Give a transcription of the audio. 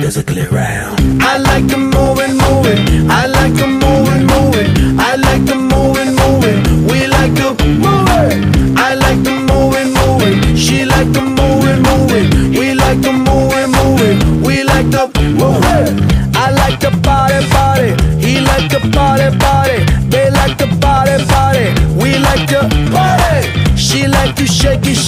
There's a clear round. I like to move and move it. I like to move and move it. I like to move and move it. We like to move it. I like to move and move it. She like to move and move it. We like to move and move it. We like to move it. I like to party, party. He like to party, party. They like to party, party. We like to party. She like to shake it.